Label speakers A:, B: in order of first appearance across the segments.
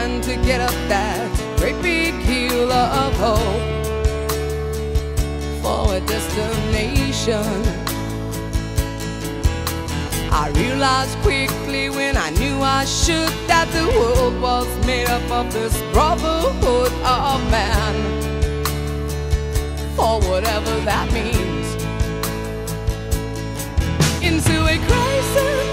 A: trying to get up that great big hill of hope for a destination. I realized quickly when I knew I should that the world was made up of this brotherhood of man. For whatever that means, into a crisis.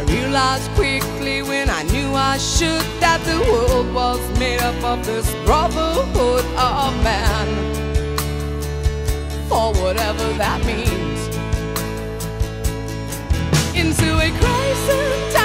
A: I realized quickly when I knew I should that the world was made up of this brotherhood of man. For whatever that means. Into a crisis.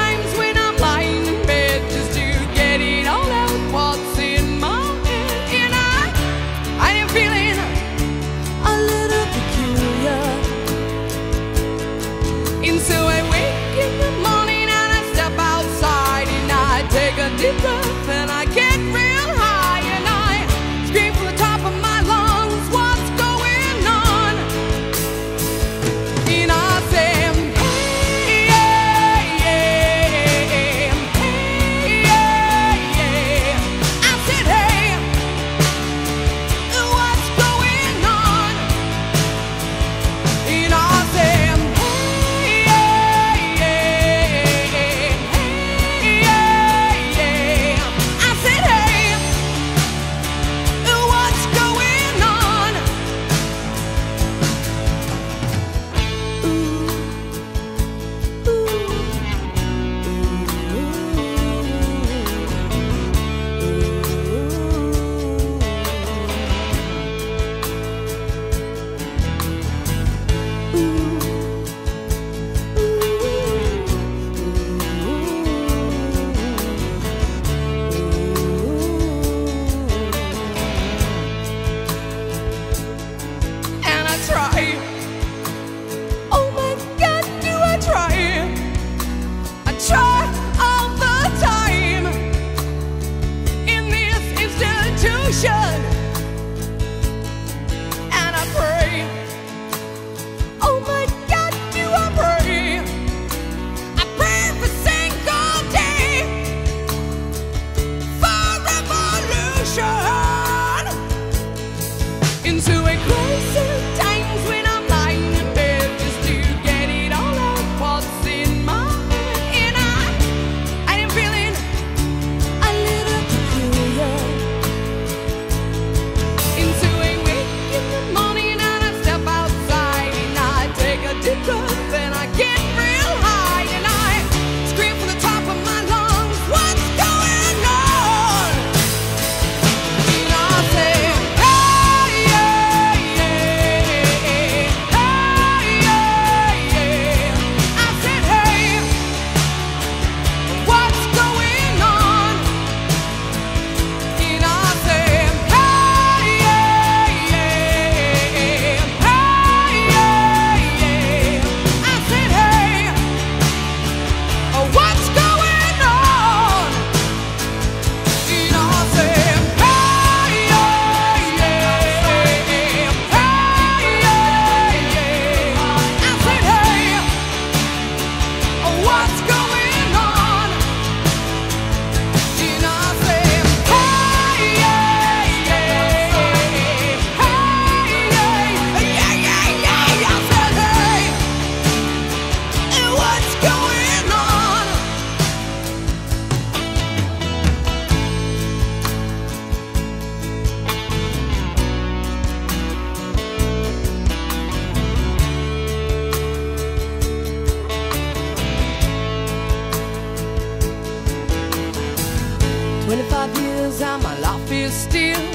A: still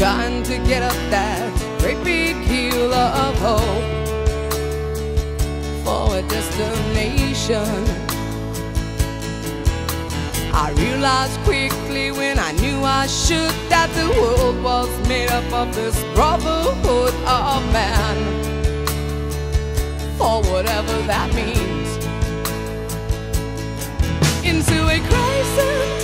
A: trying to get up that great big hill of hope for a destination. I realized quickly when I knew I should that the world was made up of this brotherhood of man. For whatever that means. Into a crisis.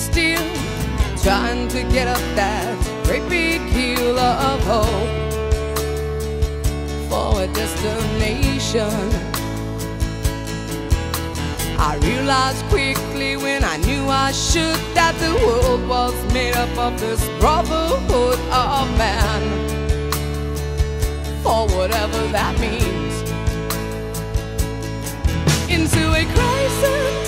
A: still trying to get up that great big hill of hope for a destination. I realized quickly when I knew I should that the world was made up of this brotherhood of man. For whatever that means. Into a crisis.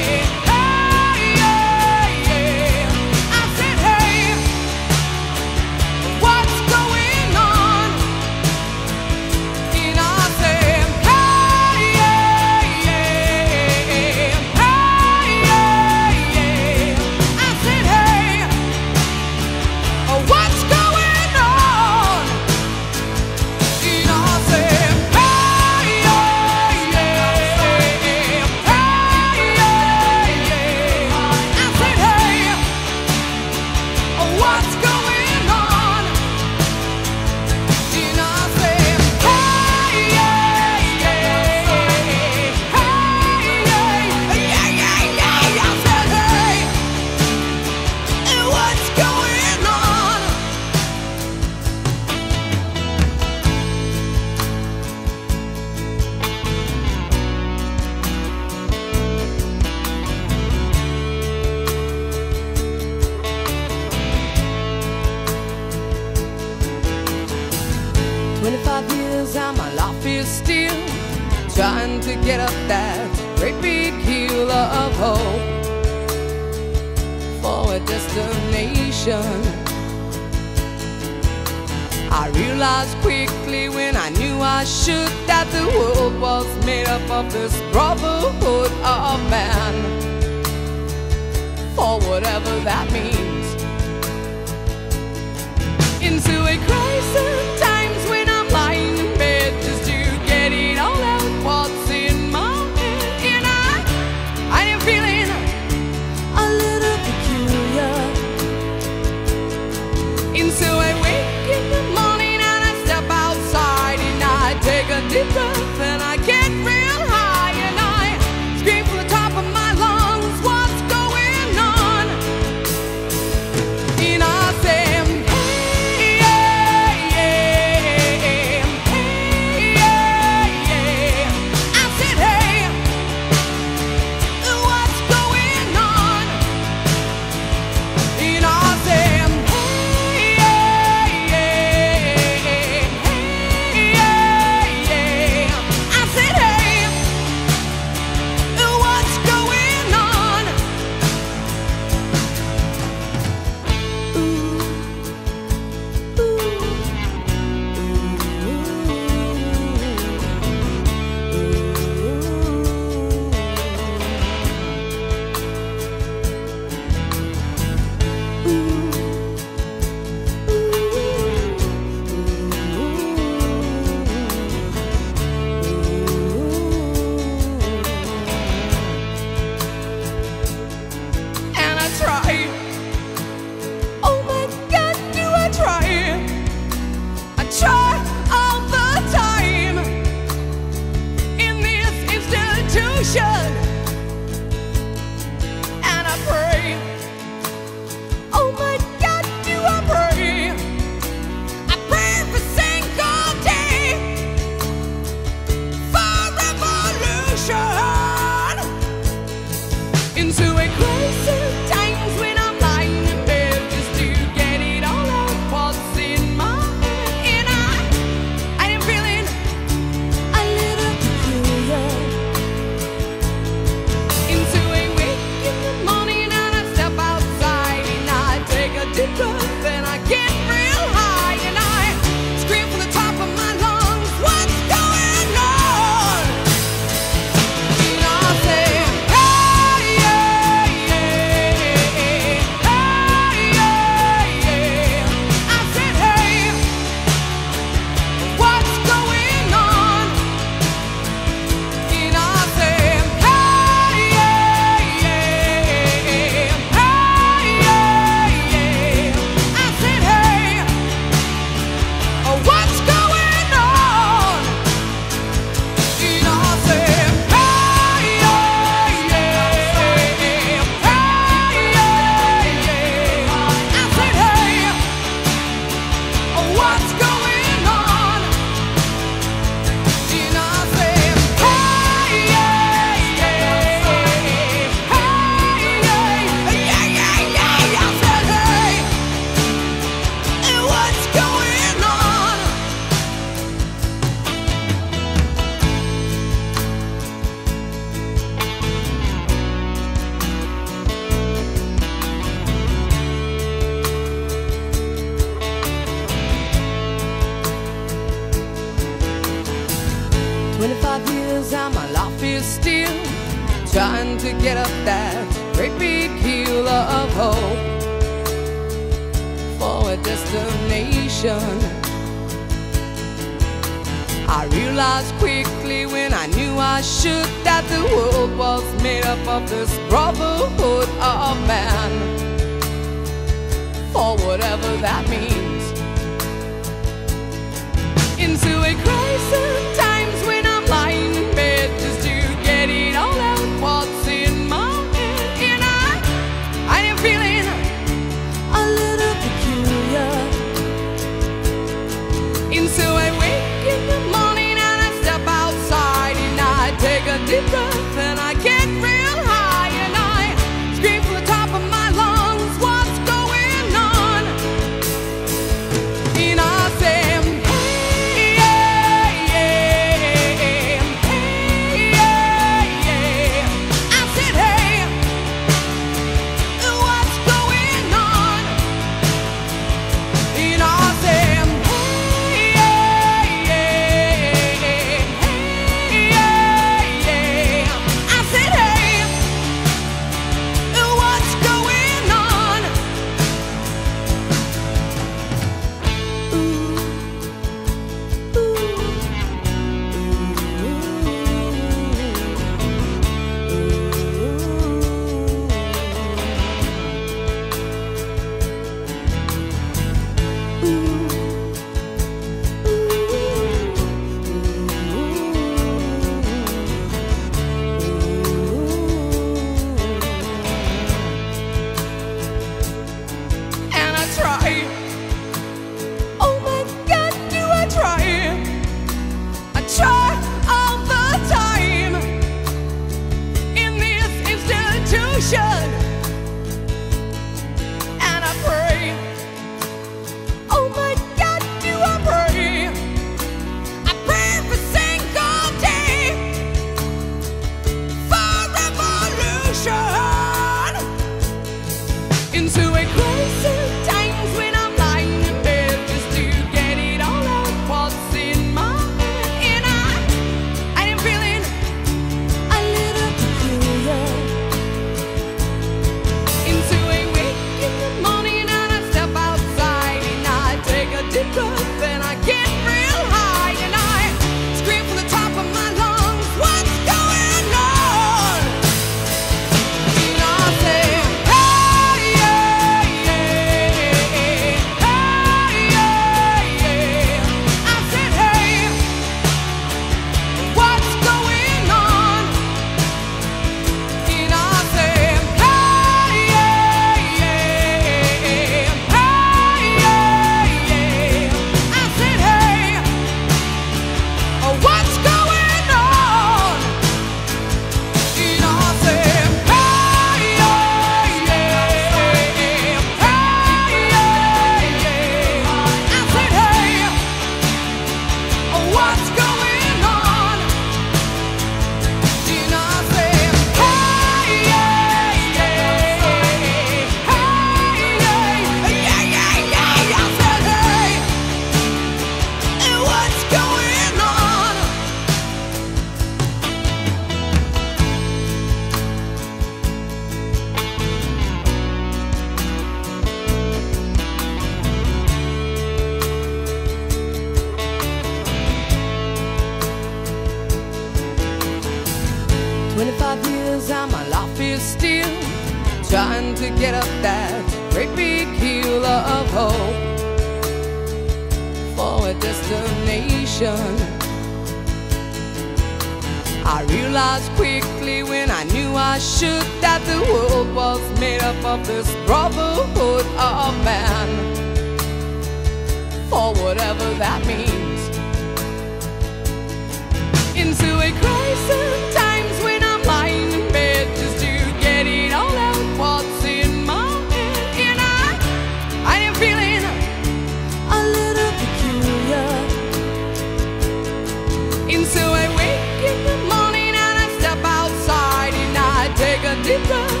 A: deeper